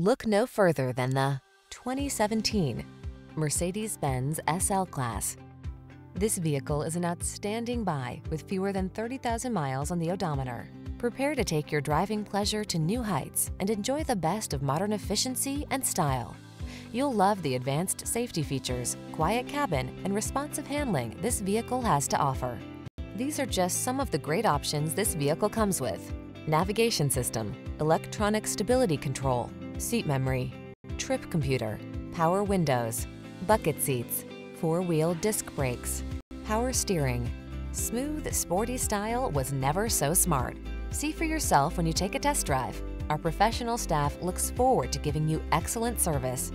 Look no further than the 2017 Mercedes-Benz SL Class. This vehicle is an outstanding buy with fewer than 30,000 miles on the odometer. Prepare to take your driving pleasure to new heights and enjoy the best of modern efficiency and style. You'll love the advanced safety features, quiet cabin, and responsive handling this vehicle has to offer. These are just some of the great options this vehicle comes with. Navigation system, electronic stability control, seat memory, trip computer, power windows, bucket seats, four-wheel disc brakes, power steering. Smooth, sporty style was never so smart. See for yourself when you take a test drive. Our professional staff looks forward to giving you excellent service.